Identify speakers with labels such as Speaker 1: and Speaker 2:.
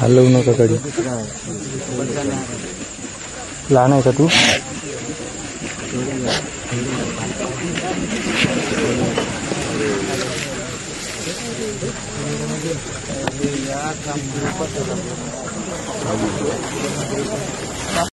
Speaker 1: हलवू नका कधी लहान आहे का तू Iya, kamu lupa